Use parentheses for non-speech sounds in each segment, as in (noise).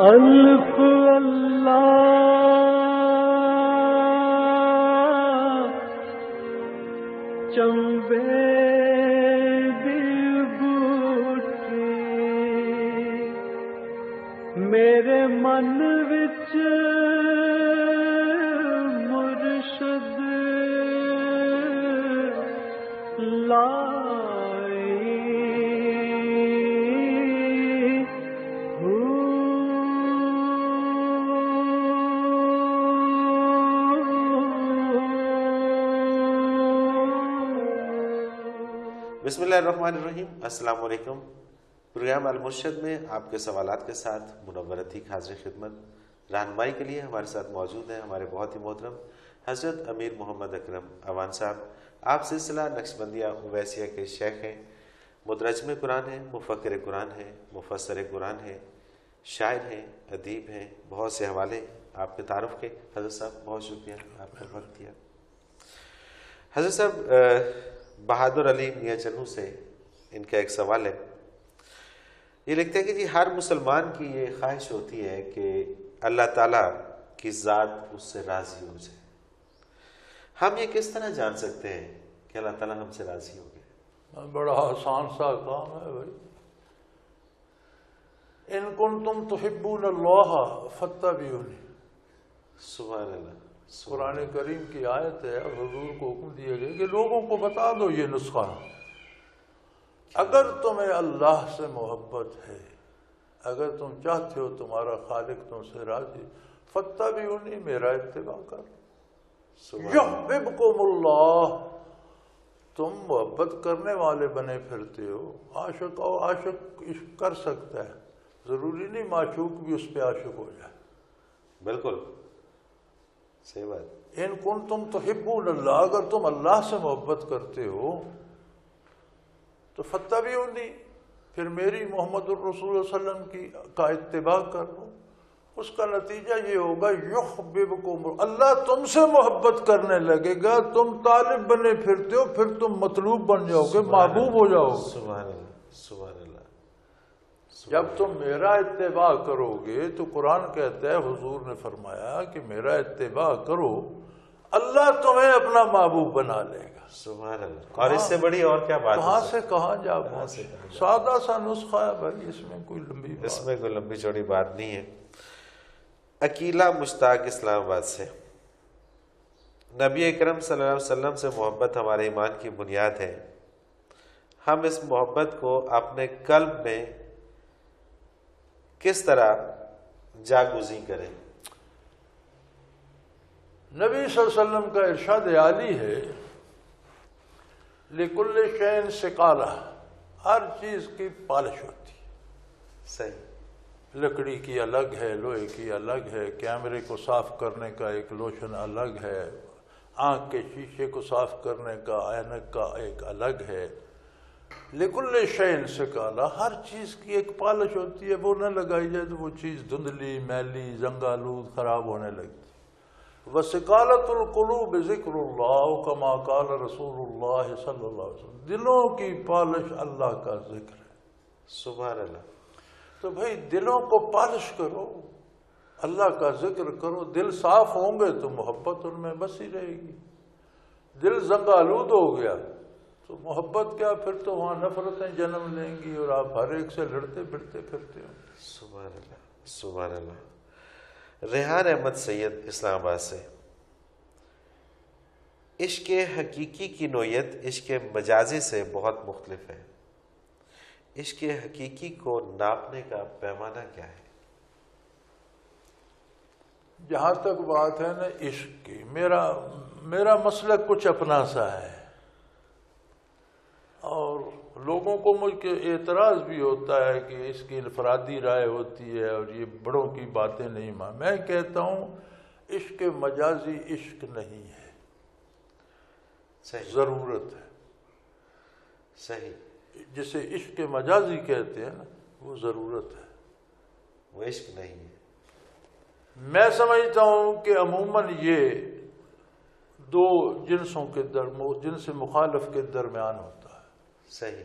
अल्फ अल्लाह। चंबे मेरे मन विच मुर्शद। लाई बिस्मिल्लाहिर्रहमानिर्रहीम। अस्सलाम वालेकुम प्रोग्राम अल मुर्शद में आपके सवाल के साथ मुनवर अतीक हाजिर खिदमत। रहनमाई के लिए हमारे साथ मौजूद हैं हमारे बहुत ही मोहतरम हज़रत अमीर मोहम्मद अकरम अवान साहब। आप सिलसिला नक्शबंदिया उवैसिया के शेख हैं। मुदरजम कुरान हैं मुफ़क्र कुरान हैं मुफसर कुरान हैं, शायर हैं, अदीब हैं, बहुत से हवाले आपके तारुफ के। हज़रत साहब, बहुत शुक्रिया आपने वक्त दिया हज़रत साहब बहादुर अली मियाँ चन्नू से इनका एक सवाल है। ये लिखते हैं कि जी हर मुसलमान की ये ख्वाहिश होती है कि अल्लाह ताला की ज़ात उससे राज़ी हो जाए। हम ये किस तरह जान सकते हैं कि अल्लाह ताला हमसे राज़ी हो गए? बड़ा आसान सा काम है भाई। इन कुन तुम तुहिब्बून अल्लाह फत्ता भी सुबह अल्लाह। कुरान करीम की आयत है और हजूर को हुक्म दिए गए कि लोगों को बता दो ये नुस्खा। अगर तुम्हें अल्लाह से मोहब्बत है, अगर तुम चाहते हो तुम्हारा खालिक तुमसे राज़ी फत्ता भी उन्हीं मेरा इत्तेबा कर। सुबह युहिब्बुकुमुल्लाह। तुम मोहब्बत करने वाले बने फिरते हो, आशिक और आशिक कर सकता है। ज़रूरी नहीं माशूक भी उस पर आशिक हो जाए। बिल्कुल। बात। इन कुन तुम तो हिब्बून अल्लाह अगर तुम अल्लाह से मोहब्बत करते हो तो फत्ता भी उन्हीं फिर मेरी मोहम्मद रसूल वसल्लम की का इत्तेबा कर लो। उसका नतीजा ये होगा युख को अल्लाह तुमसे मोहब्बत करने लगेगा तुम तालिब बने फिरते हो फिर तुम मतलूब बन जाओगे महबूब हो जाओगे। सुबह सुबह जब तुम मेरा इत्तेबा करोगे तो कुरान कहता है हुजूर ने फरमाया कि मेरा इतबा करो अल्लाह तुम्हें अपना महबूब बना लेगा। सुबह और इससे बड़ी और क्या बात कहाँ से कहाँ जा से सादा सा नुस्खा है भाई इसमें कोई लंबी इसमें कोई लंबी चौड़ी बात नहीं है। अकीला मुश्ताक इस्लामाबाद से। नबी अकरम वसल्लम से मोहब्बत हमारे ईमान की बुनियाद है। हम इस मोहब्बत को अपने कल्ब में किस तरह जागुजी करें? नबी सल्लल्लाहु वसल्लम का इरशाद आली है लिकुल्ल शैन सिकाला हर चीज़ की पालिश होती। है सही। लकड़ी की अलग है लोहे की अलग है कैमरे को साफ़ करने का एक लोशन अलग है आँख के शीशे को साफ़ करने का ऐनक का एक अलग है। लिकुल्ल शैन से काला हर चीज़ की एक पालिश होती है वो न लगाई जाए तो वो चीज़ धुंधली मैली जंगालूद खराब होने लगती वसिकालतुलकुलूब जिक्रुल्लाह कमा काल सल्लल्लाहु दिलों की पालश अल्लाह का ज़िक्र है। सुबह तो भाई दिलों को पालिश करो अल्लाह का ज़िक्र करो। दिल साफ़ होंगे तो मोहब्बत उनमें बसी रहेगी। दिल जंगालूद हो गया तो मोहब्बत क्या फिर तो वहाँ नफरतें जन्म लेंगी और आप हर एक से लड़ते फिरते फिरते हो। सुबह सुबह रेहान अहमद सैयद इस्लामाबाद से। इश्क हकीकी की नोयत इश्क मजाजी से बहुत मुख्तलिफ़ है। इश्क हकीकी को नापने का पैमाना क्या है? जहाँ तक बात है ना इश्क की मेरा मेरा मसला कुछ अपना सा है। और लोगों को मुझे एतराज़ भी होता है कि इसकी इनफरादी राय होती है और ये बड़ों की बातें नहीं मान मैं कहता हूँ इश्क मजाजी इश्क नहीं है। सही। ज़रूरत है। सही। जिसे इश्क मजाजी कहते हैं ना वो ज़रूरत है। वो इश्क नहीं है। मैं समझता हूँ कि अमूमन ये दो जिनसों के दर जिनसे मुखालफ के दरमियान होता है। सही।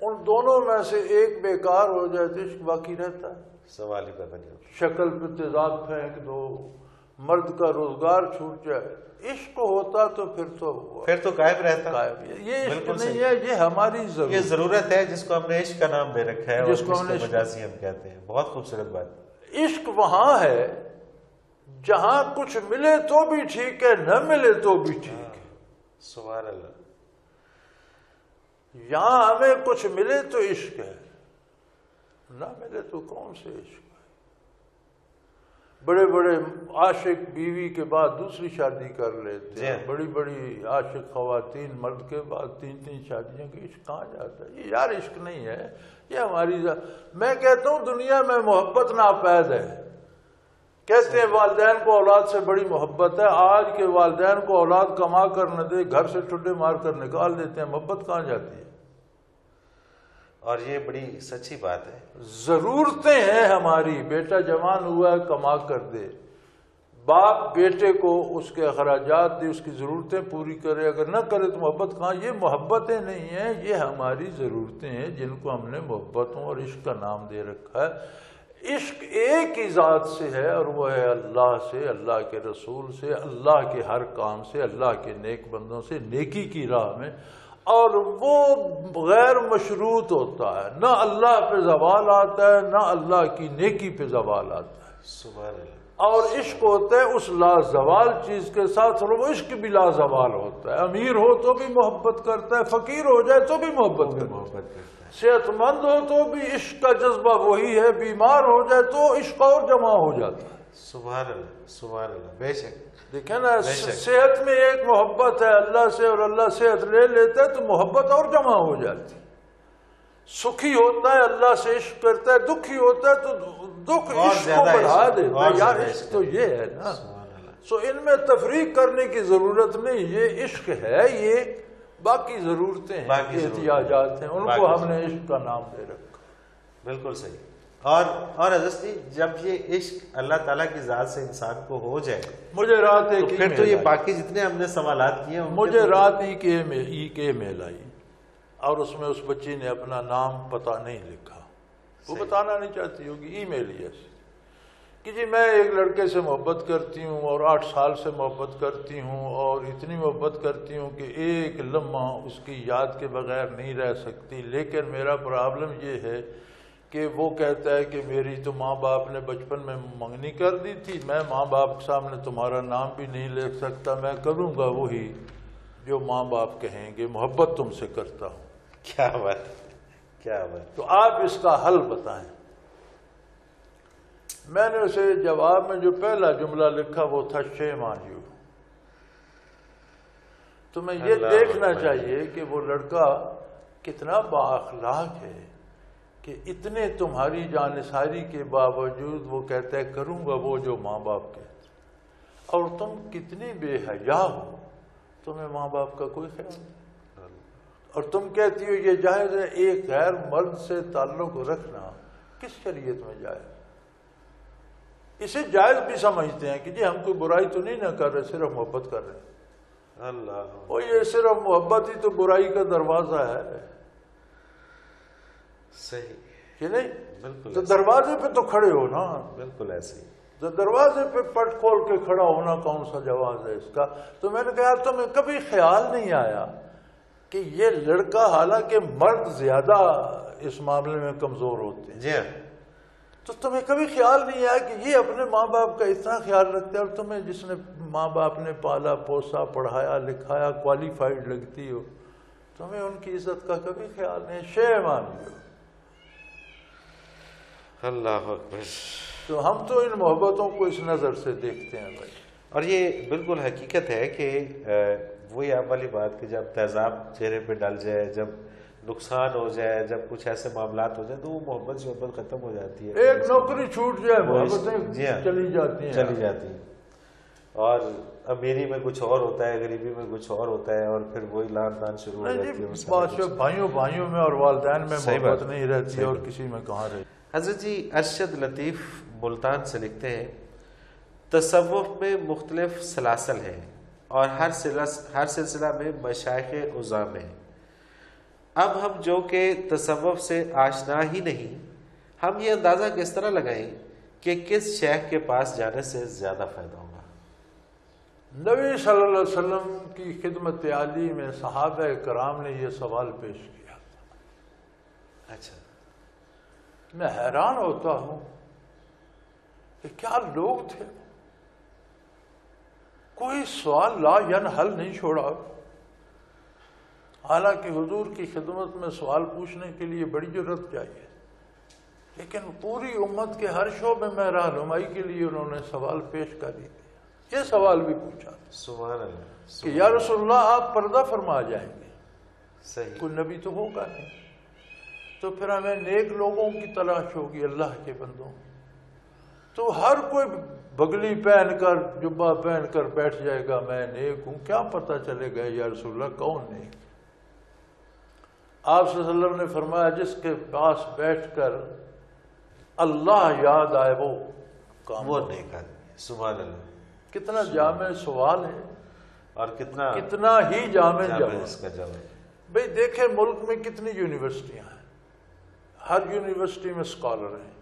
उन दोनों में से एक बेकार हो जाए तो इश्क बाकी रहता। है सवाल ही पैदा नहीं होता। शक्ल पे तेजाब फेंक दो मर्द का रोज़गार छूट जाए। इश्क होता तो फिर तो फिर तो कायम रहता। है। ये इश्क नहीं है ये हमारी ज़रूरत ये ज़रूरत है जिसको हमने इश्क का नाम दे रखा है जिसको जिसको हमने मजाजी हम कहते हैं। बहुत खूबसूरत बात। इश्क वहाँ है जहाँ कुछ मिले तो भी ठीक है न मिले तो भी ठीक है। सुबह अल्लाह। यहाँ हमें कुछ मिले तो इश्क है। ना मिले तो कौन से इश्क है? बड़े बड़े आशिक बीवी के बाद दूसरी शादी कर लेते हैं। बड़ी बड़ी आशिक खवातीन मर्द के बाद तीन तीन शादियों की इश्क कहाँ जाता है? ये यार इश्क नहीं है। ये हमारी जा... मैं कहता हूँ दुनिया में मोहब्बत नापैद है। कहते हैं वालदेन को औलाद से बड़ी मोहब्बत है। आज के वालदेन को औलाद कमा कर न दे घर से ठुड्डे मार कर निकाल देते हैं। मोहब्बत कहाँ जाती है? और ये बड़ी सच्ची बात है। जरूरतें हैं हमारी, बेटा जवान हुआ है, कमा कर दे। बाप बेटे को उसके अखराजात दे, उसकी ज़रूरतें पूरी करे। अगर ना करे तो मोहब्बत कहाँ? ये मोहब्बतें नहीं हैं, ये हमारी ज़रूरतें हैं जिनको हमने मोहब्बतों और इश्क का नाम दे रखा है। इश्क एक ही ज़ात से है और वह है अल्लाह से, अल्लाह के रसूल से, अल्लाह के हर काम से, अल्लाह के नेक बंदों से, नेकी की राह में। और वो गैर मशरूत होता है। ना अल्लाह पे जवाल आता है ना अल्लाह की नेकी पे जवाल आता है। सुबह और इश्क होता है उस लाजवाल चीज़ के साथ और वो इश्क भी लाजवाल होता है। अमीर हो तो भी मोहब्बत करता है फकीर हो जाए तो भी मोहब्बत करता है। मोहब्बत करता है। सेहतमंद हो तो भी इश्क का जज्बा वही है बीमार हो जाए तो इश्क और जमा हो जाता है। सुबह सुबह बेशक। देखे ना सेहत में एक मोहब्बत है अल्लाह से और अल्लाह सेहत ले लेता है तो मोहब्बत और जमा हो जाती। है सुखी होता है अल्लाह से इश्क करता है दुखी होता है तो दुख इश्क को बढ़ा देता है। यार इश्क तो ये है ना। सो इनमें तफरीक करने की ज़रूरत नहीं ये इश्क है ये बाकी जरूरतें हैं एहतियाजात हैं उनको हमने इश्क का नाम दे रखा। बिल्कुल सही। और और जी जब ये इश्क अल्लाह ताला की जात से इंसान को हो जाए मुझे रात एक तो फिर तो ये बाकी जितने हमने सवाल किए मुझे तो- रात ई के में ई के मेल आई। और उसमें उस बच्ची ने अपना नाम पता नहीं लिखा। वो बताना नहीं चाहती होगी ईमेल ही ऐसी कि जी मैं एक लड़के से मोहब्बत करती हूँ और आठ साल से मोहब्बत करती हूँ और इतनी मोहब्बत करती हूँ कि एक लम्हा उसकी याद के बगैर नहीं रह सकती। लेकिन मेरा प्रॉब्लम ये है कि वो कहता है कि मेरी तो माँ बाप ने बचपन में मंगनी कर दी थी मैं माँ बाप के सामने तुम्हारा नाम भी नहीं ले सकता मैं करूँगा वही जो माँ बाप कहेंगे मोहब्बत तुमसे करता हूँ। क्या बात क्या बात तो आप इसका हल बताएँ। मैंने उसे जवाब में जो पहला जुमला लिखा वो था शेम ऑन यू। तो मैं ये देखना चाहिए कि वो लड़का कितना बाखलाक है। कि इतने तुम्हारी जानसारी के बावजूद वो कहता है करूँगा वो जो माँ बाप कहते और तुम कितनी बेहया हो। तुम्हें माँ बाप का कोई ख्याल नहीं। और तुम कहती हो ये जायज़ है एक गैर मर्द से ताल्लुक रखना। किस शरीयत में जायज़ इसे जायज़ भी समझते हैं कि जी हम कोई बुराई तो नहीं ना कर रहे सिर्फ़ मोहब्बत कर रहे हैं। अल्लाह। और ये सिर्फ़ मोहब्बत ही तो बुराई का दरवाज़ा है। सही। कि नहीं? बिल्कुल तो दरवाजे पे तो खड़े हो ना। बिल्कुल ऐसे ही। तो दरवाजे पे पट खोल के खड़ा होना कौन सा जवाब है इसका? तो मैंने कहा तुम्हें कभी ख्याल नहीं आया कि ये लड़का हालाँकि मर्द ज़्यादा इस मामले में कमज़ोर होते हैं? जी हाँ। तो तुम्हें कभी ख्याल नहीं आया कि ये अपने माँ बाप का इतना ख्याल रखते हैं और तुम्हें जिसने माँ बाप ने पाला पोसा पढ़ाया लिखाया क्वालिफाइड लगती हो तुम्हें उनकी इज़्ज़त का कभी ख्याल नहीं शे मान लो अल्लाह अकबर। तो हम तो इन मोहब्बतों को इस नज़र से देखते हैं भाई। और ये बिल्कुल हकीकत है कि वही आप वाली बात कि जब तेजाब चेहरे पे डल जाए जब नुकसान हो जाए जब कुछ ऐसे मामला हो जाए तो वो मोहब्बत से मोहब्बत खत्म हो जाती है। एक नौकरी छूट जाए मोहब्बतें हाँ। चली जाती हैं। चली जाती है। और अमीरी में कुछ और होता है गरीबी में कुछ और होता है और फिर वही लान तान शुरू हो जाती है। भाइयों भाइयों में और वालदेन में मोहब्बत नहीं रहती और किसी में कहाँ रहती। हज़रत जी अरशद लतीफ़ मुल्तान से लिखते हैं तसव्वुफ में मुख्तलिफ़ सलासल हैं और हर सिलस, हर सिलसिला में मशाइख उज़ाम हैं। अब हम जो कि तसव्वुफ से आशना ही नहीं हम ये अंदाज़ा किस तरह लगाएँ कि किस शेख के पास जाने से ज़्यादा फ़ायदा होगा? नबी सल्लल्लाहु अलैहि वसल्लम की खिदमत आली में सहाब कराम ने यह सवाल पेश किया। अच्छा। मैं हैरान होता हूँ कि क्या लोग थे। कोई सवाल ला यन हल नहीं छोड़ा। हालाँकि हुजूर की खिदमत में सवाल पूछने के लिए बड़ी ज़रूरत चाहिए लेकिन पूरी उम्मत के हर शोबे में रहनुमाई के लिए उन्होंने सवाल पेश कर दिए। ये सवाल भी पूछा। सुबह कि या रसुल्लाह आप पर्दा फरमा जाएँगे। सही। कोई नबी तो होगा नहीं। तो फिर हमें नेक लोगों की तलाश होगी अल्लाह के बंदों। तो हर कोई बगली पहनकर जुब्बा पहनकर बैठ जाएगा मैं नेक हूँ। क्या पता चलेगा या रसुल्लाह कौन नेक? आप वसल्लम ने फरमाया जिसके पास बैठकर अल्लाह याद आए वो काम वो नेक आदमी सुबह अल्लाह कितना जामे सवाल है। और कितना कितना ही जामे जामे जवाब। इसका जवाब। भाई देखे मुल्क में कितनी यूनिवर्सिटियाँ हैं। हर यूनिवर्सिटी में स्कॉलर हैं।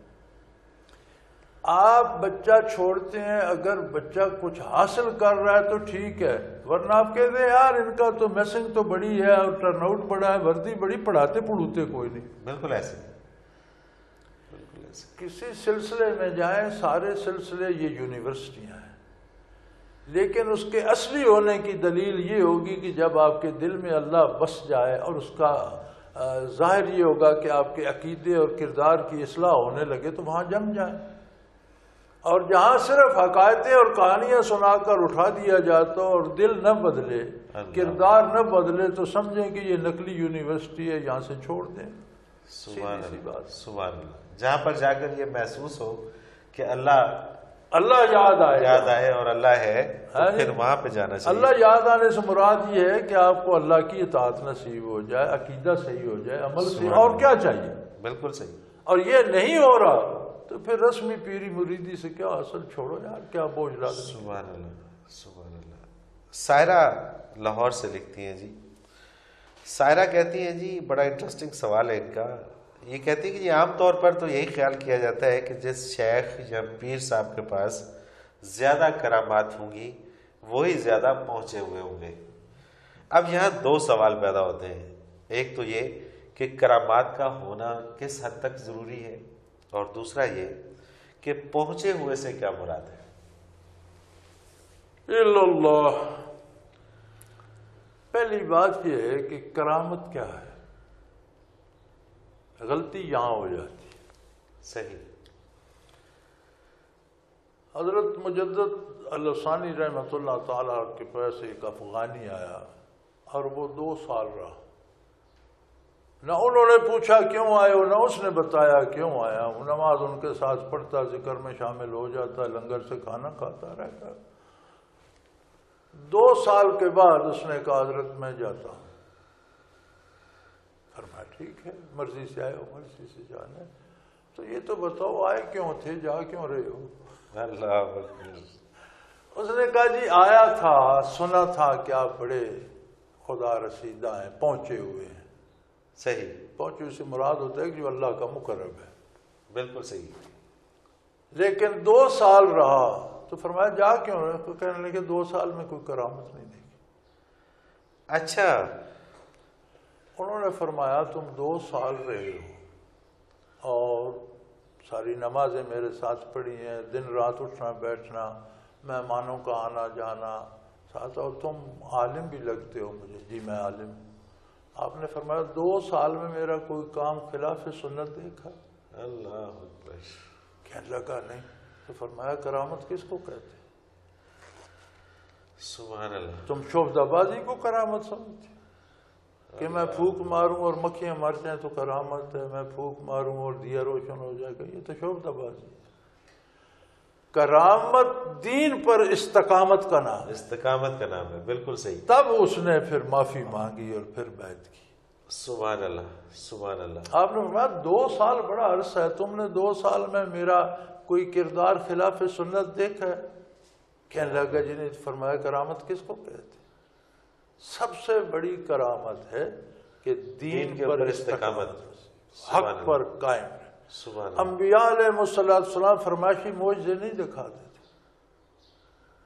आप बच्चा छोड़ते हैं अगर बच्चा कुछ हासिल कर रहा है तो ठीक है वरना आप कहते हैं यार इनका तो मैसिंग तो बड़ी है और टर्नआउट बड़ा है वर्दी बड़ी पढ़ाते पढ़ूते कोई नहीं। बिल्कुल ऐसे। बिल्कुल ऐसे। किसी सिलसिले में जाएँ सारे सिलसिले ये यूनिवर्सिटियाँ हैं। लेकिन उसके असली होने की दलील ये होगी कि जब आपके दिल में अल्लाह बस जाए और उसका ज़ाहिर ये होगा कि आपके अकीदे और किरदार की असलाह होने लगे तो वहाँ जम जाए और जहाँ सिर्फ़ हकायतें और कहानियाँ सुनाकर उठा दिया जाता और दिल न बदले। किरदार न बदले तो समझें कि ये नकली यूनिवर्सिटी है यहाँ से छोड़ दें सुबह बात। सुबह जहाँ पर जाकर ये महसूस हो कि अल्लाह अल्लाह याद आए याद आए और अल्लाह है तो फिर वहाँ पे जाना चाहिए। अल्लाह याद आने से मुराद ये है कि आपको अल्लाह की इतात नसीब हो जाए अकीदा सही हो जाए अमल सही और क्या चाहिए? बिल्कुल सही। और ये नहीं हो रहा तो फिर रस्मी पीरी मुरीदी से क्या असल छोड़ो यार क्या बोझ लाद सुबह सुबह सायरा लाहौर से लिखती हैं जी। सायरा कहती हैं जी बड़ा इंटरेस्टिंग सवाल है इनका। ये कहती है कि आमतौर पर तो यही ख्याल किया जाता है कि जिस शेख या पीर साहब के पास ज़्यादा करामात होंगी, वही ज़्यादा पहुँचे हुए होंगे। अब यहाँ दो सवाल पैदा होते हैं। एक तो ये कि करामात का होना किस हद तक ज़रूरी है? और दूसरा ये कि पहुँचे हुए से क्या मुराद है? पहली बात यह है कि करामत क्या है? गलती यहाँ हो जाती है। सही। हज़रत मुजद्दद अलसानी रहमत ताला के पास एक अफगानी आया और वो दो साल रहा। न उन्होंने पूछा, क्यों आए हो? न उसने बताया, क्यों आया वो नमाज़ उनके साथ पढ़ता, ज़िक्र में शामिल हो जाता, लंगर से खाना खाता रहता। दो साल के बाद उसने कहा, हज़रत, मैं जाता फरमाया ठीक है मर्ज़ी से आए हो मर्ज़ी से जाने तो ये तो बताओ आए क्यों थे जा क्यों रहे हो? अल्लाह उसने कहा जी आया था सुना था कि आप बड़े खुदा रसीदा हैं पहुँचे हुए हैं। सही। पहुँचे से मुराद होता है कि जो अल्लाह का मुकरब है। बिल्कुल सही। लेकिन दो साल रहा तो फरमाया जा क्यों रहे तो कहने लगे दो साल में कोई करामत नहीं देखी। अच्छा। उन्होंने फरमाया तुम दो साल रहे हो और सारी नमाजें मेरे साथ पढ़ी हैं दिन रात उठना बैठना मेहमानों का आना जाना साथ और तुम आलिम भी लगते हो मुझे। जी मैं आलिम। आपने फरमाया दो साल में मेरा कोई काम खिलाफ सुन्नत देखा? अल्लाह। कहने लगा नहीं? तो फरमाया करामत किसको कहते अल्लाह। तुम शोभदाबाजी को करामत समझते कि मैं फूक मारूं और मक्खियाँ मर जाएँ तो करामत है मैं फूक मारूं और दिया रोशन हो जाएगा। ये तो शोभदाबाजी है। करामत दीन पर इस्तकामत का नाम इस्तकामत का नाम है बिल्कुल सही। तब उसने फिर माफ़ी मांगी और फिर बैत की। सुभान अल्लाह सुभान अल्लाह आपने फरमाया दो साल बड़ा अरसा है तुमने दो साल में मेरा कोई किरदार खिलाफ सुन्नत देखा है? कहने लगा जी ने फरमाया करामत किसको कहते सबसे बड़ी करामत है कि दीन, के पर इस्तकामत। हक पर कायम रहे। सुबह अम्बिया फरमाइशी मुआजे नहीं दिखाते थे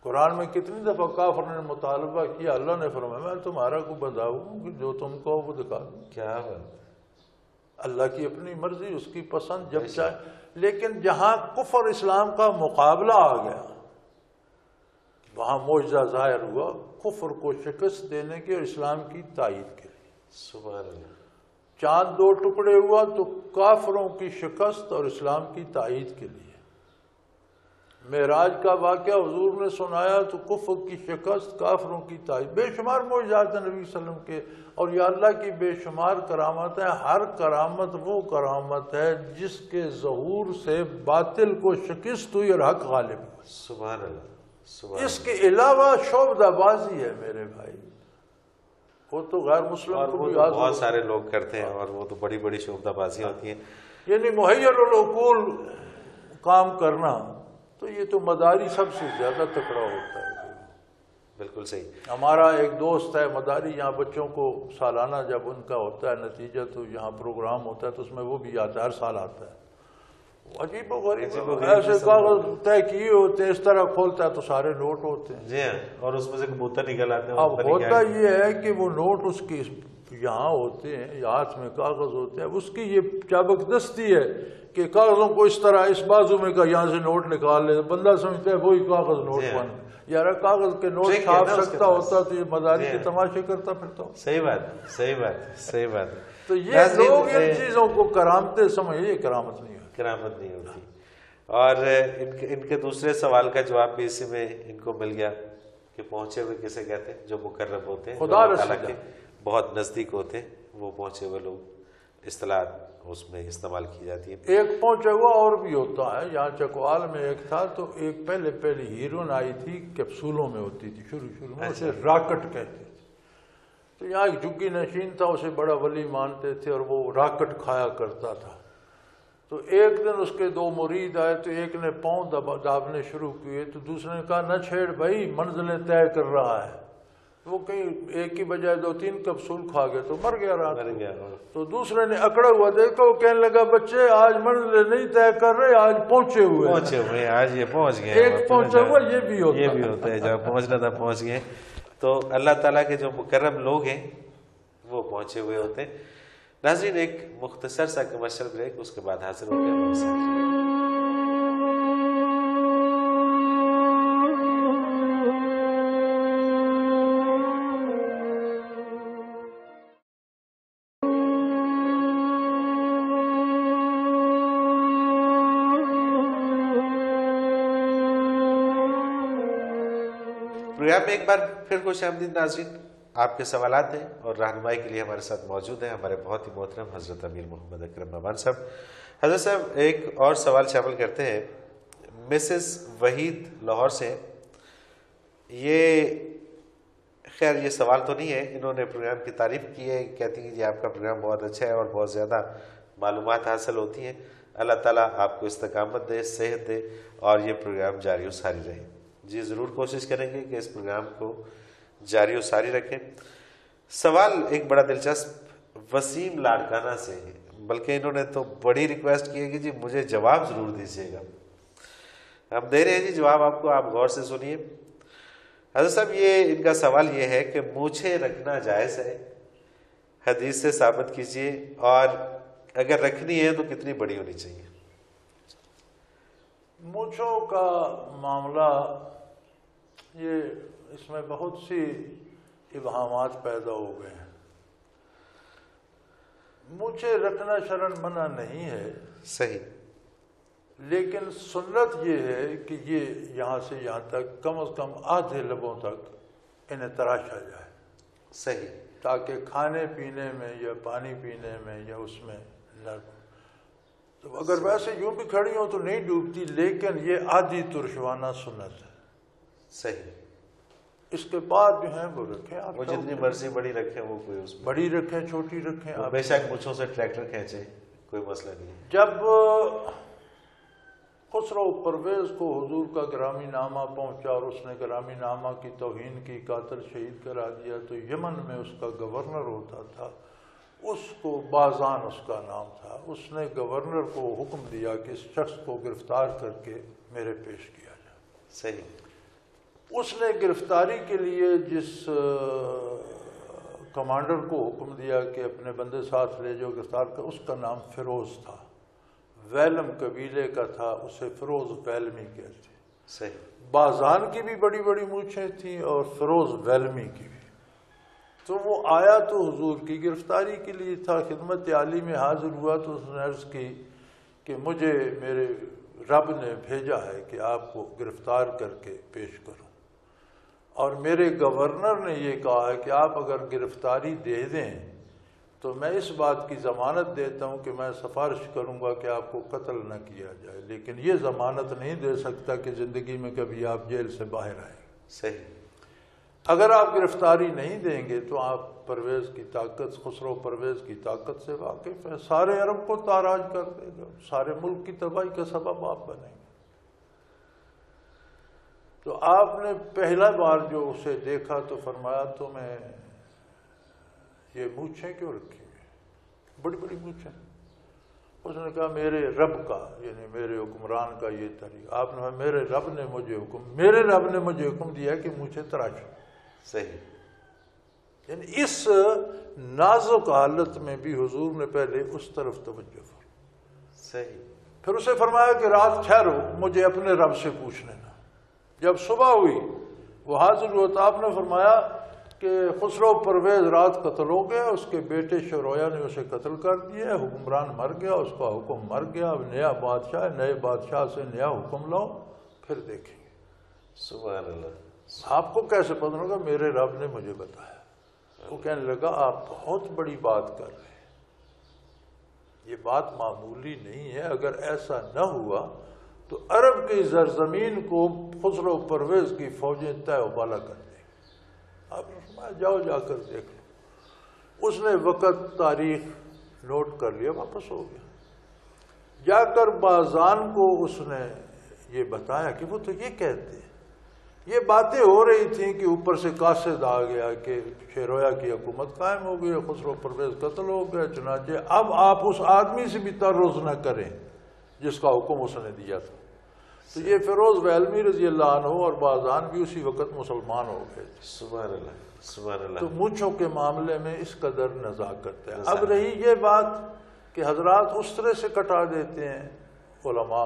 कुरान में कितनी दफ़ा काफर ने मुतालबा किया अल्लाह ने फरमाया मैं तुम्हारा को बताऊँ कि जो तुम कहो वो दिखा दूँ। क्या अल्लाह की अपनी मर्ज़ी उसकी पसंद जब चाहे। लेकिन जहाँ कुफर इस्लाम का मुकाबला आ गया वहाँ मुआजा ज़ाहिर हुआ कुफर को शिकस्त देने के और इस्लाम की तायद के लिए। सुबह चाँद दो टुकड़े हुआ तो काफरों की शिकस्त और इस्लाम की तायद के लिए। मेराज का वाक्य हजूर ने सुनाया तो कुफर की शिकस्त काफरों की तायद। बेशुमार मोजात नबी वसल्लम के और या अल्लाह की बेशुमार करामत है हर करामत वो करामत है जिसके जहूर से बातिल को शिकस्त हुई और हक गालिब हुआ। सुबह इसके अलावा शोबदाबाजी है मेरे भाई। वो तो गैर मुस्लिम और को वो भी तो बहुत। सारे लोग करते हैं और वो तो बड़ी बड़ी शोभदाबाजी होती है। यानी मुहैयरकूल काम करना तो ये तो मदारी सबसे ज़्यादा तकड़ा होता है। बिल्कुल सही। हमारा एक दोस्त है मदारी यहाँ बच्चों को सालाना जब उनका होता है नतीजा तो यहाँ प्रोग्राम होता है तो उसमें वो भी आता है हर साल आता है। अजीब गरीब ऐसे कागज़ तय किए होते हैं इस तरह खोलता है तो सारे नोट होते हैं। जी हाँ और उसमें से कबूतर निकल आते हैं अब होता ये है। कि वो नोट उसके यहाँ होते हैं हाथ में कागज़ होते हैं। उसकी ये चाबकदस्ती है कि कागजों को इस तरह इस बाजू में का यहाँ से नोट निकाल ले बंदा समझता है वही कागज़ नोट हाँ। बन यार कागज़ के नोट छाप सकता होता तो ये मदारी जी के हाँ। तमाशे करता फिरता। सही बात सही बात सही बात। तो ये लोग इन चीज़ों को करामते समझ ये करामत नहीं है करामत नहीं होती। और इनके इनके दूसरे सवाल का जवाब भी इसी में इनको मिल गया कि पहुँचे हुए किसे कहते हैं? जो मुकर्रब होते हैं खुदा अल्लाह ताला रसीदा। के बहुत नज़दीक होते हैं वो पहुँचे हुए लोग इस्तलाह उसमें इस्तेमाल की जाती है। एक पहुँचा हुआ और भी होता है यहाँ चकवाल में एक था तो एक पहले पहले हीरोइन आई थी कैप्सूलों में होती थी शुरू शुरू में उसे राकेट कहते थे। तो यहाँ एक झुग्गी नशीन था उसे बड़ा वली मानते थे और वो राकेट खाया करता था। तो एक दिन उसके दो मुरीद आए तो एक ने पाँव दबा दाबने शुरू किए तो दूसरे ने कहा न छेड़ भाई मंजिलें तय कर रहा है। वो कहीं एक की बजाय दो तीन कैप्सूल खा गया तो मर गया रात मर गया तो दूसरे ने अकड़ा हुआ देखो वो कहने लगा बच्चे आज मंजिल नहीं तय कर रहे आज पहुँचे हुए पहुँचे हुए आज ये पहुँच गए एक हैं। पहुँचा हुआ ये भी होता। ये भी होता है जब पहुँचना था पहुँच गए। तो अल्लाह ताला के जो मुकर्रम लोग हैं वो पहुँचे हुए होते। हैं नाजरीन, एक मुख्तसर सा कमर्शल ब्रेक, उसके बाद हाजिर होते हैं हमारे साथ। प्रोग्राम में एक बार फिर खुश आमदीद, नाजरीन आपके सवाल हैं और रहनुमाई के लिए हमारे साथ मौजूद हैं हमारे बहुत ही मोहतरम हज़रत अमीर मोहम्मद अकरम नवान साहब। हज़रत साहब, एक और सवाल शामिल करते हैं। मिसेस वहीद लाहौर से, ये, खैर, ये सवाल तो नहीं है, इन्होंने प्रोग्राम की तारीफ़ की है, कहती हैं कि आपका प्रोग्राम बहुत अच्छा है और बहुत ज़्यादा मालूम हासिल होती हैं। अल्लाह ताला आपको इस्तकामत दे, सेहत दे और ये प्रोग्राम जारी सारी रहे। जी, ज़रूर कोशिश करेंगे कि इस प्रोग्राम को जारी और सारी रखें। सवाल एक बड़ा दिलचस्प वसीम लाड़काना से है, बल्कि इन्होंने तो बड़ी रिक्वेस्ट की है कि जी मुझे जवाब ज़रूर दीजिएगा। हम दे रहे हैं जी जवाब, आपको आप गौर से सुनिए। हज़रत साहब, ये इनका सवाल ये है कि मुझे रखना जायज़ है? हदीस से साबित कीजिए, और अगर रखनी है तो कितनी बड़ी होनी चाहिए? मूछों का मामला ये इसमें बहुत सी इबहामात पैदा हो गए हैं। मुझे रखना शरण मना नहीं है। सही। लेकिन सुन्नत ये है कि ये यहाँ से यहाँ तक कम अज कम आधे लबों तक इन्हें तराशा जाए। सही। ताकि खाने पीने में या पानी पीने में या उसमें न तो अगर वैसे यूँ भी खड़ी हो तो नहीं डूबती लेकिन ये आधी तुरशवाना सुन्नत है। सही। इसके बाद जो है वो रखें आप वो जितनी। मर्ज़ी बड़ी रखे वो कोई उसमें। बड़ी रखें छोटी रखें आप बेशक मुझों से ट्रैक्टर खींचे कोई मसला नहीं जब खुसरो परवेज को हुजूर का ग्रामी नामा पहुँचा और उसने ग्रामी नामा की तोहन की कातिल शहीद करा दिया तो यमन में उसका गवर्नर होता था। उसको बाजान उसका नाम था। उसने गवर्नर को हुक्म दिया कि इस शख्स को गिरफ़्तार करके मेरे पेश किया जाए। सही। उसने गिरफ्तारी के लिए जिस कमांडर को हुक्म दिया कि अपने बंदे साथ ले जाओ गिरफ़्तार कर उसका नाम फिरोज था। वैलम कबीले का था उसे फिरोज वैलमी कहते सही। बाजान की भी बड़ी बड़ी मूछें थी और फिरोज वैलमी की भी। तो वो आया तो हुजूर की गिरफ्तारी के लिए था खिदमत आली में हाजिर हुआ तो उसने अर्ज़ की कि मुझे मेरे रब ने भेजा है कि आपको गिरफ़्तार करके पेश करूँ। और मेरे गवर्नर ने ये कहा है कि आप अगर गिरफ्तारी दे दें तो मैं इस बात की जमानत देता हूँ कि मैं सिफारिश करूँगा कि आपको कत्ल न किया जाए। लेकिन ये जमानत नहीं दे सकता कि ज़िंदगी में कभी आप जेल से बाहर आए। सही। अगर आप गिरफ्तारी नहीं देंगे तो आप परवेज की ताकत खुसरो परवेज की ताकत से वाकिफ है। सारे अरब को ताराज कर देगा सारे मुल्क की तबाही का सबब आप बनेंगे। तो आपने पहला बार जो उसे देखा तो फरमाया तो मैं ये मूछें क्यों रखी हुई बड़ी बड़ी मूछें। उसने कहा मेरे रब का यानी मेरे हुक्मरान का ये तरीका। आपने कहा मेरे रब ने मुझे हुक्म मेरे रब ने मुझे हुक्म दिया कि मुझे तराशो। सही। यानी इस नाजुक हालत में भी हुजूर ने पहले उस तरफ़ तवज्जो फरमाई। सही। फिर उसे फरमाया कि रात ठहरो मुझे अपने रब से पूछ लेना जब सुबह हुई वो हाजिर हुआ तो आपने फरमाया कि खुसरो परवेज रात कत्ल हो गया उसके बेटे शरोया ने उसे कत्ल कर दिया हुक्मरान मर गया उसका हुक्म मर गया अब नया बादशाह नए बादशाह से नया हुक्म लाओ फिर देखेंगे। सुबह आपको कैसे पता होगा मेरे रब ने मुझे बताया। वो कहने लगा आप बहुत बड़ी बात कर रहे हैं। ये बात मामूली नहीं है अगर ऐसा न हुआ तो अरब की सरजमीन को खुसरो परवेज की फौजें तय उबाला कर दी। अब जाओ, जाकर देख लो। उसने वक़्त, तारीख नोट कर लिया, वापस हो गया। जाकर बाजान को उसने ये बताया कि वो तो ये कहते हैं। ये बातें हो रही थी कि ऊपर से कासिद आ गया कि शेरोया की हुकूमत कायम हो गई, खुसरो परवेज कत्ल हो गया, चुनाचे। अब आप उस आदमी से भी तर्ज न करें, जिसका हुक्म उसने दिया था। तो ये फिरोज वैलमी रज़ी अल्लाह अन्हु और बाजान भी उसी वक्त मुसलमान हो गए सुबह तो मूछों के मामले में इस कदर नजाकत है। अब रही ये बात कि हजरात उस तरह से कटा देते हैं उलमा।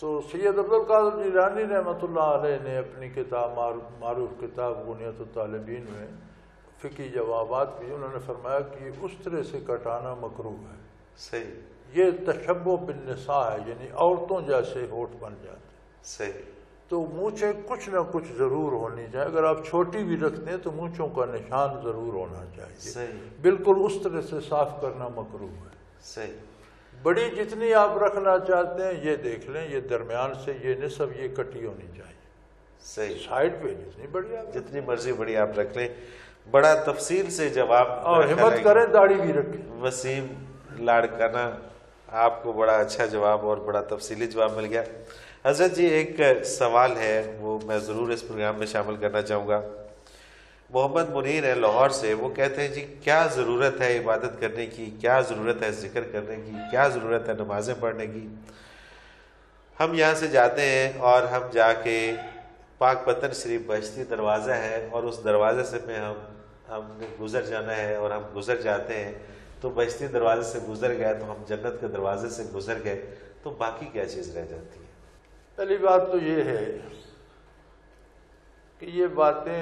तो सैयद अब्दुल कादर जिलानी रहमतुल्लाह अलैह ने अपनी किताब मारूफ किताब बुनियत तालिबीन में फ़िकी जवाबात भी उन्होंने फरमाया कि उस तरह से कटाना मकरू है। सही। ये तशब्बो बिन्नसा है यानी औरतों जैसे होठ बन जाते सही। तो मूछें कुछ ना कुछ ज़रूर होनी चाहिए। अगर आप छोटी भी रखते हैं तो मूछों का निशान ज़रूर होना चाहिए। सही। बिल्कुल उस तरह से साफ़ करना मकरू है। सही। बड़ी जितनी आप रखना चाहते हैं ये देख लें ये दरमियान से ये निसब ये कटी होनी चाहिए। सही। साइड पे जितनी बड़ी आप जितनी मर्ज़ी बड़ी आप रख लें। बड़ा तफसील से जवाब और हिम्मत करें दाढ़ी भी रखें। वसीम लाड़काना आपको बड़ा अच्छा जवाब और बड़ा तफसीली जवाब मिल गया। हज़रत जी, एक सवाल है, वो मैं ज़रूर इस प्रोग्राम में शामिल करना चाहूँगा। मोहम्मद मुनीर है लाहौर से, वो कहते हैं, जी, क्या ज़रूरत है इबादत करने की? क्या ज़रूरत है ज़िक्र करने की? क्या ज़रूरत है नमाज़ें पढ़ने की? हम यहाँ से जाते हैं और हम जाके पाक पतन शरीफ बहती दरवाज़ा है और उस दरवाजे से में हम, हमने गुजर जाना है और हम गुजर जाते हैं। तो बहती दरवाजे से गुजर गए तो हम जन्नत के दरवाजे से गुजर गए तो बाकी क्या चीज़ रह जाती है? पहली बात तो ये है कि ये बातें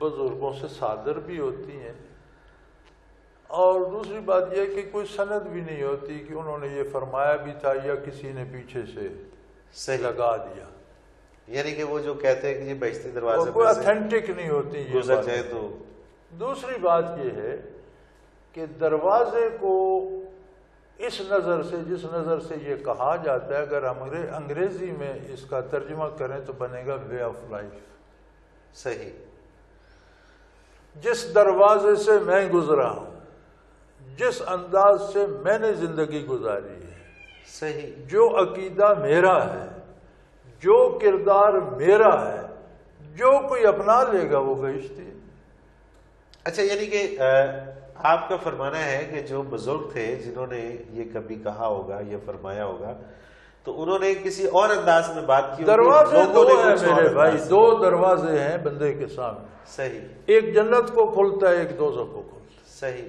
बुज़ुर्गों से सादर भी होती हैं और दूसरी बात यह कि कोई सनद भी नहीं होती कि उन्होंने ये फरमाया भी था या किसी ने पीछे से सही। लगा दिया। यानी कि वो जो कहते हैं कि ये बहती दरवाजे कोई ऑथेंटिक नहीं होती ये गुजर जाए तो दूसरी बात यह है कि दरवाजे को इस नज़र से जिस नज़र से ये कहा जाता है अगर हम अंग्रेज़ी में इसका तर्जमा करें तो बनेगा वे ऑफ़ लाइफ सही। जिस दरवाजे से मैं गुजरा हूँ जिस अंदाज से मैंने ज़िंदगी गुजारी है सही। जो अकीदा मेरा है जो किरदार मेरा है जो कोई अपना लेगा वो गश्ती। अच्छा यानी कि आपका फरमाना है कि जो बुज़ुर्ग थे जिन्होंने ये कभी कहा होगा ये फरमाया होगा तो उन्होंने किसी और अंदाज में बात की दरवाजे दो हैं मेरे भाई दो दरवाजे हैं बंदे के सामने। सही। एक जन्नत को खुलता है एक दोजख को खुलता सही।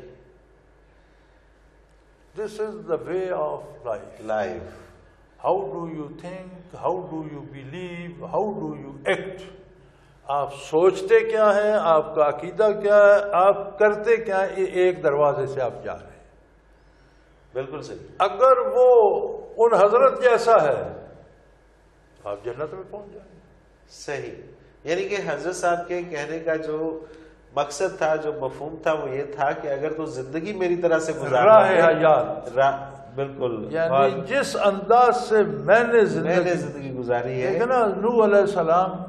This is the way of life live how do you think how do you believe how do you act आप सोचते क्या हैं? आपका अकीदा क्या है? आप करते क्या है? ये एक दरवाजे से आप जा रहे हैं। बिल्कुल सही। अगर वो उन हज़रत जैसा है तो आप जन्नत में पहुँच जाएँगे सही। यानी कि हज़रत साहब के कहने का जो मकसद था जो मफहूम था वो ये था कि अगर तो ज़िंदगी मेरी तरह से गुजार राह हयात रा, बिल्कुल यानी जिस अंदाज से मैंने ज़िंदगी गुजारी है। ना नू सलाम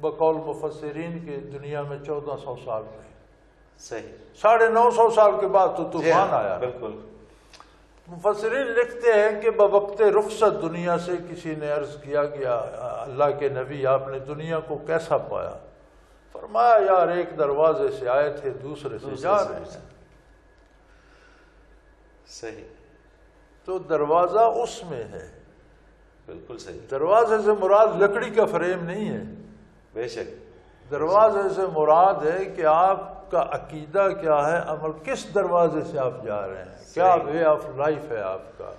बकौल मुफसरीन के दुनिया में चौदह सौ साल रहे सही। साढ़े नौ सौ साल के बाद तो तूफ़ान हाँ, आया। बिल्कुल। मुफसरीन लिखते हैं कि बवक्त रुखसत दुनिया से किसी ने अर्ज़ किया कि अल्लाह के नबी आपने दुनिया को कैसा पाया? फरमाया यार एक दरवाजे से आए थे दूसरे से जा रहे। हैं सही। तो दरवाज़ा उसमें है। बिल्कुल सही। दरवाजे से मुराद लकड़ी का फ्रेम नहीं है। बेशक दरवाजे से मुराद है कि आपका अकीदा क्या है अमल किस दरवाजे से आप जा रहे हैं? क्या वे ऑफ़ लाइफ है आपका?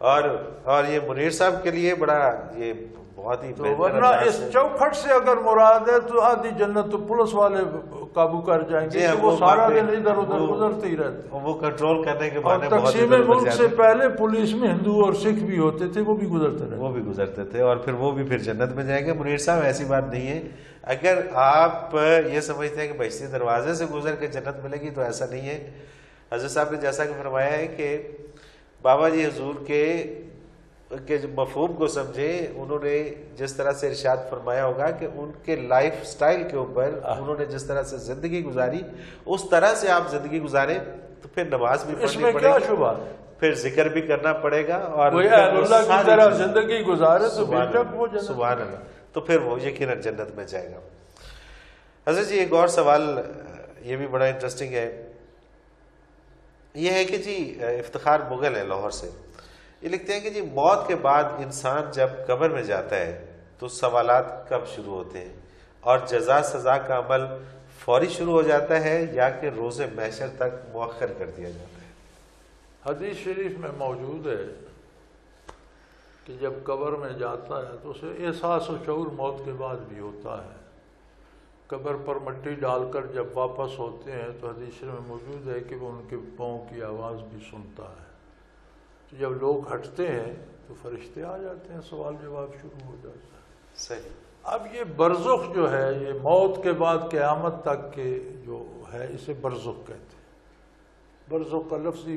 और और ये मुनीर साहब के लिए बड़ा ये बहुत ही तो वरना इस चौखट से अगर मुराद है तो आधी जन्नत तो पुलिस वाले काबू कर जाएँगे। कि वो वो सारा दिन इधर उधर गुजरते ही रहते वो कंट्रोल करने के बहुत तकसीम मुल्क से पहले पुलिस में हिंदू और सिख भी होते थे वो भी गुजरते रहते। वो भी गुजरते थे और फिर वो भी फिर जन्नत में जाएँगे। मुनीर साहब ऐसी बात नहीं है। अगर आप ये समझते हैं कि बहसी दरवाजे से गुजर के जन्नत मिलेगी तो ऐसा नहीं है। हज़रत साहब ने जैसा कि फरमाया है कि बाबा जी हजूर के के जो मफहूम को समझे उन्होंने जिस तरह से इर्शाद फरमाया होगा कि उनके लाइफ स्टाइल के ऊपर उन्होंने जिस तरह से ज़िंदगी गुजारी उस तरह से आप ज़िंदगी गुजारे तो फिर नमाज़ भी पढ़नी पड़ेगी फिर ज़िक्र भी करना पड़ेगा और चीजें- ज़िंदगी गुजारे तो बेशक वो अल्लाह। तो फिर वो यकीन जन्नत में जाएगा। हज़रत जी एक और सवाल ये भी बड़ा इंटरेस्टिंग है। ये है कि जी इफ्तार मुगल है लाहौर से। ये लिखते हैं कि जी, मौत के बाद इंसान जब कब्र में जाता है तो सवालात कब शुरू होते हैं? और जजा सजा का अमल फौरी शुरू हो जाता है या कि रोज़े मैशर तक मौखर कर दिया जाता है? हदीस शरीफ में मौजूद है कि जब कब्र में जाता है तो उसे एहसास और शूर मौत के बाद भी होता है। कब्र पर मट्टी डालकर जब वापस होते हैं तो हदीस में मौजूद है कि वो उनके पाँव की आवाज़ भी सुनता है। तो जब लोग हटते हैं तो फरिश्ते आ जाते हैं सवाल जवाब शुरू हो जाता है। सही। अब ये बरजुख जो है ये मौत के बाद क़यामत तक के जो है इसे बरजुख कहते हैं। बरजुख का लफ्जी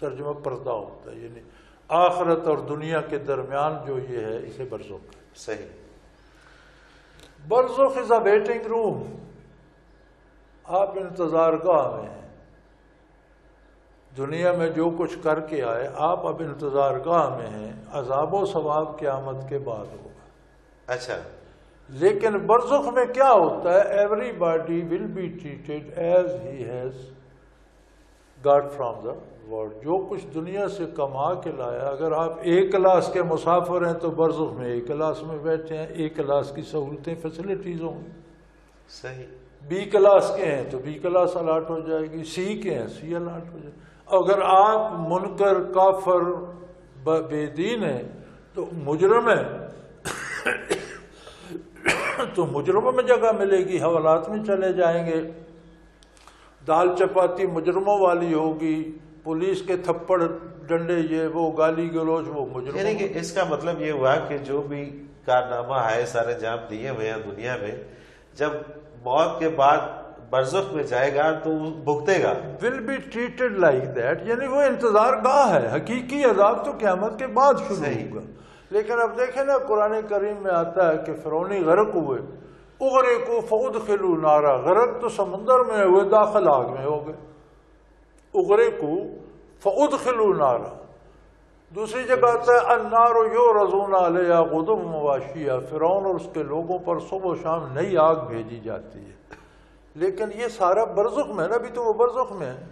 तर्जमा पर्दा होता है यानी आखरत और दुनिया के दरमियान जो ये है इसे बरजुख सही। बरजुख इज़ अ वेटिंग रूम। आप इंतज़ार गाह में हैं। दुनिया में जो कुछ करके आए आप अब इंतज़ार गाह में हैं। अजाब सवाब क़यामत के बाद होगा अच्छा। लेकिन बरसुख में क्या होता है? Everybody will be treated as he has god from the world जो कुछ दुनिया से कमा के लाया अगर आप एक क्लास के मुसाफिर हैं तो बरजुख में एक क्लास में बैठे हैं। एक क्लास की सहूलतें फैसिलिटीज़ होंगी। सही। बी क्लास के हैं तो बी क्लास अलाट हो जाएगी। सी के हैं सी अलाट हो जाएगी। अगर आप मुनकर काफर बेदीन हैं तो मुजरम है। (coughs) तो मुजरमों में जगह मिलेगी हवालात में चले जाएँगे। दाल चपाती मुजरमों वाली होगी पुलिस के थप्पड़ डंडे ये वो गाली गलोच वो यानी कि मुजरम इसका मतलब ये हुआ कि जो भी कारनामा है सारे जाम दिए हुए हैं दुनिया में जब मौत के बाद बरजुख में जाएगा तो भुगतेगा। Will be treated like that यानी वो इंतज़ार गाह है। हकीकी अजाब तो क्यामत के बाद शुरू। होगा। लेकिन अब देखें ना कुरान करीम में आता है कि फिरौनी गरक हुए। उगरे को फौद खिलू नारा। गरक तो समंदर में हुए दाखिल आग में हो गए। उगरे को फौद खिलू नारा। दूसरी जगह आता है अन्नारो यो रजूना अलैया गुदुम मवाशिया फिरौन और उसके लोगों पर सुबह शाम नई आग भेजी जाती है। लेकिन ये सारा बरजुख में है ना अभी तो वो बरजुख में है।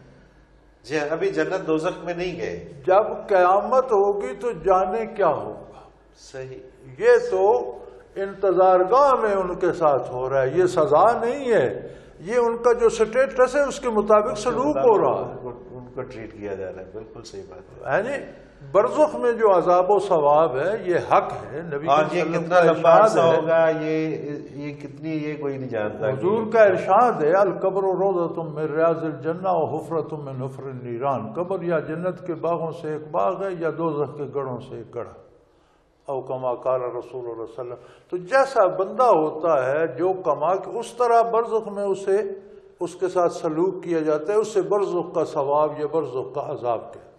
जी अभी जन्नत दोजख में नहीं गए। जब क्यामत होगी तो जाने क्या होगा। सही। ये तो इंतजारगाह में उनके साथ हो रहा है। ये सजा नहीं है। ये उनका जो स्टेटस है उसके मुताबिक सलूक हो रहा है। उनको, ट्रीट किया जा रहा है। बिल्कुल सही बात है। बरजुख में जो अजाब सवाब है ये हक है। नबी और ये कितना लंबा है। होगा ये ये कितनी ये कोई नहीं जानता हुजूर का इरशाद है अल कब्र रोजा तुम में रियाजिल जन्ना और हुफर तुम में नफर नीरान। कब्र या जन्नत के बागों से एक बाग है या दो के गढ़ों से एक गढ़। औ कमा काला रसूल वसल्लम तो जैसा बंदा होता है जो कमा के उस तरह बरजुख में उसे उसके साथ सलूक किया जाता है उससे बरजुख का सवाब या बरजुख का अजाब कहते हैं।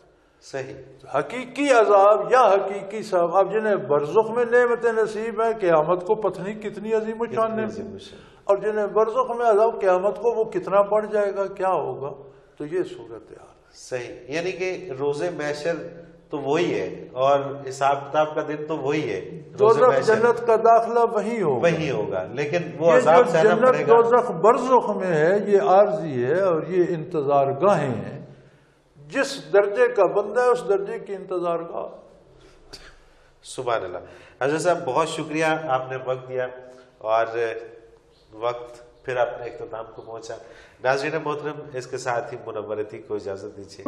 सही। हकीकी अजाब या हकीकी सवाब अब जिन्हें बरजुख में नेमत नसीब है क्यामत को पत्नी कितनी अजीम शान नेमत। और जिन्हें बरसुख में अजाब क्यामत को वो कितना बढ़ जाएगा क्या होगा? तो ये सूरत हाल। सही। यानी कि रोज़े मैशर तो वही है और हिसाब किताब का दिन तो वही है। दोजख जन्नत का दाखिला वही होगा। वही होगा लेकिन वो जन्नत दोजख बरजुख में है ये आर्जी है और ये इंतज़ार गाहें हैं। जिस दर्जे का बंदा है, उस दर्जे की इंतज़ार का। सुबह अल्लाह हज़रत साहब, बहुत शुक्रिया आपने वक्त दिया और वक्त फिर आपने इख्ताम को पहुँचा। नाजरीन मोहतरम, इसके साथ ही मुनवरती को इजाज़त दीजिए।